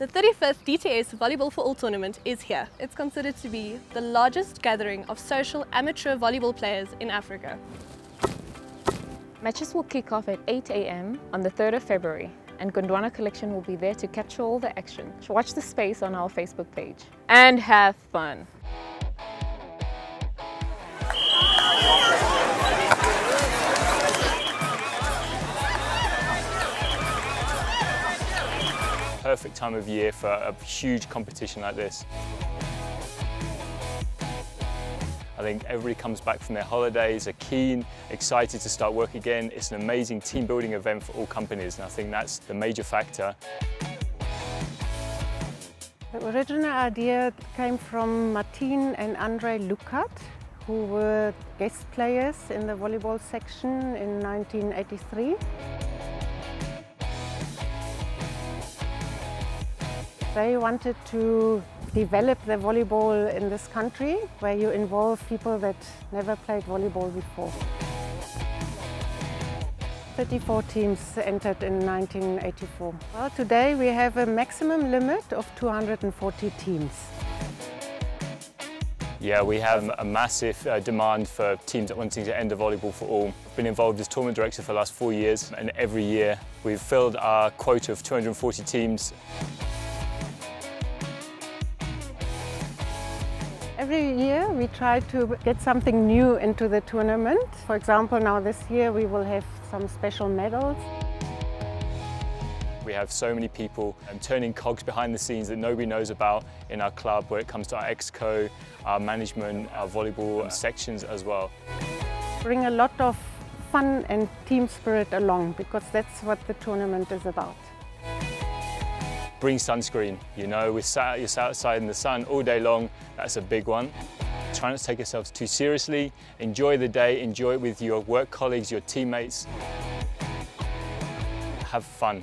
The 35th DTS Volleyball for All tournament is here. It's considered to be the largest gathering of social amateur volleyball players in Africa. Matches will kick off at 8 a.m. on the 3rd of February and Gondwana Collection will be there to capture all the action. Watch the space on our Facebook page and have fun. Perfect time of year for a huge competition like this. I think everybody comes back from their holidays, are keen, excited to start work again. It's an amazing team building event for all companies and I think that's the major factor. The original idea came from Martin and Andre Lukat, who were guest players in the volleyball section in 1983. They wanted to develop the volleyball in this country where you involve people that never played volleyball before. 34 teams entered in 1984. Well, today we have a maximum limit of 240 teams. Yeah, we have a massive uh, demand for teams wanting to end enter volleyball for all. I've been involved as tournament director for the last four years and every year we've filled our quota of 240 teams. Every year we try to get something new into the tournament. For example, now this year we will have some special medals. We have so many people um, turning cogs behind the scenes that nobody knows about in our club when it comes to our exco, our management, our volleyball sections as well. Bring a lot of fun and team spirit along because that's what the tournament is about bring sunscreen. You know, we're sat, you're sat outside in the sun all day long, that's a big one. Try not to take yourselves too seriously. Enjoy the day, enjoy it with your work colleagues, your teammates. Have fun.